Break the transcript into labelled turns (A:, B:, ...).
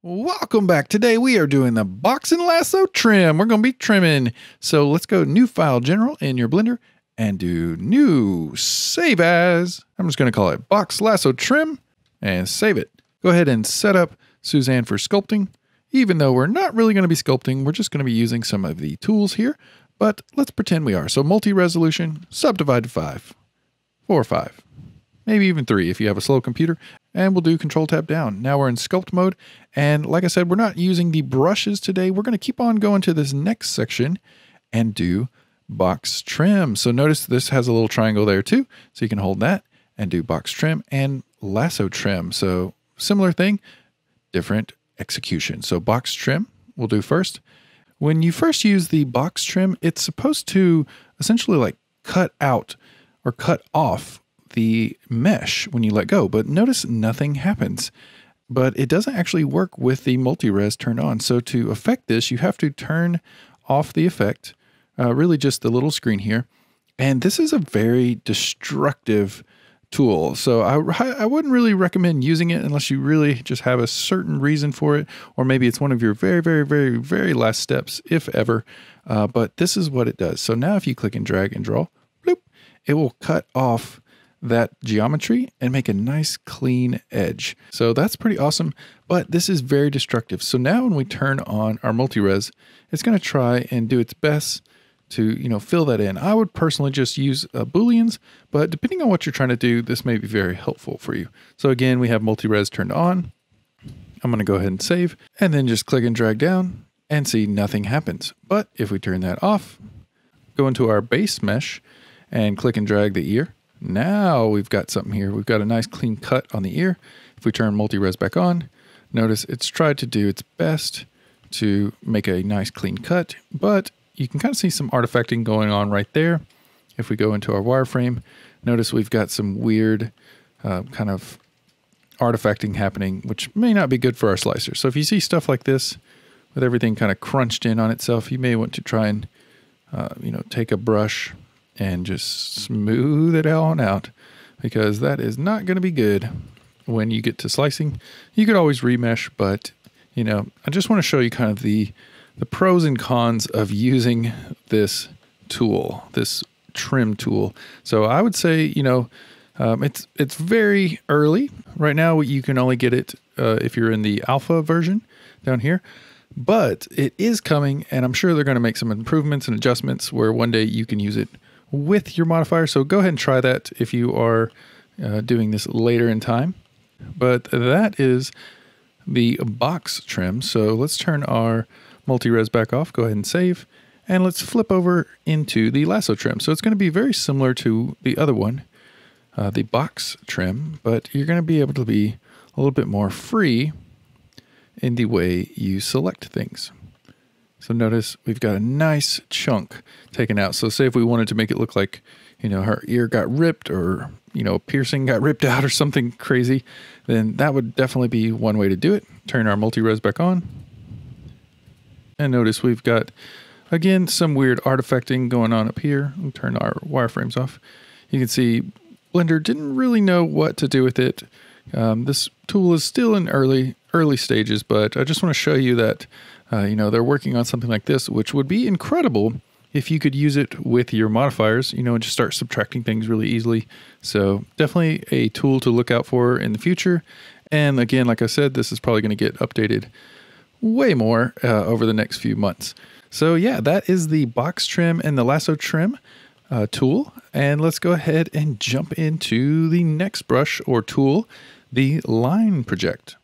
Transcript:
A: Welcome back. Today we are doing the box and lasso trim. We're going to be trimming. So let's go new file general in your blender and do new save as. I'm just going to call it box lasso trim and save it. Go ahead and set up Suzanne for sculpting. Even though we're not really going to be sculpting, we're just going to be using some of the tools here, but let's pretend we are. So multi-resolution, subdivide to five, four or five, maybe even three if you have a slow computer, and we'll do control tab down. Now we're in sculpt mode, and like I said, we're not using the brushes today. We're going to keep on going to this next section and do box trim. So notice this has a little triangle there too, so you can hold that and do box trim and lasso trim. So similar thing, different execution. So box trim we'll do first. When you first use the box trim, it's supposed to essentially like cut out or cut off the mesh when you let go, but notice nothing happens. But it doesn't actually work with the multi-res turned on. So to affect this, you have to turn off the effect, uh, really just the little screen here. And this is a very destructive tool. So I, I wouldn't really recommend using it unless you really just have a certain reason for it, or maybe it's one of your very, very, very, very last steps, if ever. Uh, but this is what it does. So now if you click and drag and draw, bloop, it will cut off that geometry and make a nice clean edge. So that's pretty awesome, but this is very destructive. So now when we turn on our multi-res, it's going to try and do its best to you know fill that in. I would personally just use uh, booleans, but depending on what you're trying to do, this may be very helpful for you. So again, we have multi-res turned on. I'm going to go ahead and save and then just click and drag down and see nothing happens. But if we turn that off, go into our base mesh and click and drag the ear. Now we've got something here. We've got a nice clean cut on the ear. If we turn multi-res back on, notice it's tried to do its best to make a nice clean cut, but you can kind of see some artifacting going on right there. If we go into our wireframe, notice we've got some weird uh, kind of artifacting happening, which may not be good for our slicer. So if you see stuff like this with everything kind of crunched in on itself, you may want to try and, uh, you know, take a brush and just smooth it on out because that is not going to be good when you get to slicing. You could always remesh, but you know, I just want to show you kind of the the pros and cons of using this tool, this trim tool. So I would say, you know, um, it's it's very early right now. You can only get it uh, if you're in the alpha version down here, but it is coming, and I'm sure they're going to make some improvements and adjustments where one day you can use it with your modifier. So go ahead and try that if you are uh, doing this later in time. But that is the box trim. So let's turn our multi-res back off, go ahead and save, and let's flip over into the lasso trim. So it's going to be very similar to the other one, uh, the box trim, but you're going to be able to be a little bit more free in the way you select things. So notice we've got a nice chunk taken out. So say if we wanted to make it look like, you know, her ear got ripped or, you know, piercing got ripped out or something crazy, then that would definitely be one way to do it. Turn our multi-res back on, and notice we've got, again, some weird artifacting going on up here. We'll turn our wireframes off. You can see Blender didn't really know what to do with it. Um, this tool is still in early early stages, but I just want to show you that uh, you know they're working on something like this, which would be incredible if you could use it with your modifiers, you know, and just start subtracting things really easily. So definitely a tool to look out for in the future. And again, like I said, this is probably going to get updated way more uh, over the next few months. So yeah, that is the box trim and the lasso trim uh, tool. And let's go ahead and jump into the next brush or tool, the line project.